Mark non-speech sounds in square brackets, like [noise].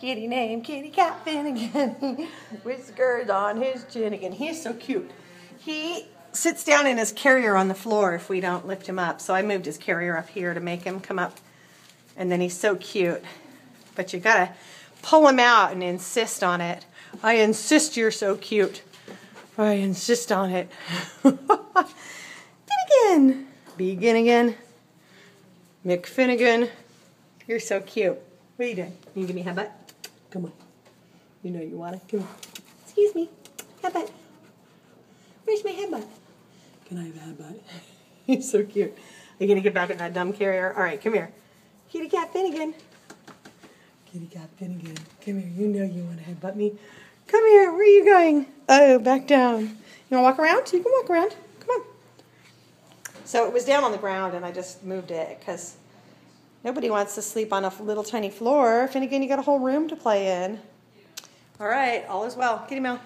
kitty named Kitty Cat Finnegan. [laughs] Whiskers on his chin again. He's so cute. He sits down in his carrier on the floor if we don't lift him up. So I moved his carrier up here to make him come up. And then he's so cute. But you gotta pull him out and insist on it. I insist you're so cute. I insist on it. Finnegan! [laughs] Begin again. McFinnegan. You're so cute. What are you doing? You give me a headbutt? Come on. You know you want it. Come on. Excuse me. Headbutt. Where's my headbutt? Can I have a headbutt? [laughs] You're so cute. Are you going to get back at that dumb carrier? All right, come here. Kitty Cat Finnegan. Kitty Cat Finnegan. Come here. You know you want to headbutt me. Come here. Where are you going? Oh, back down. You want to walk around? You can walk around. Come on. So it was down on the ground, and I just moved it because nobody wants to sleep on a little tiny floor. Finnegan, you got a whole room to play in. All right, all is well. Kitty Mail.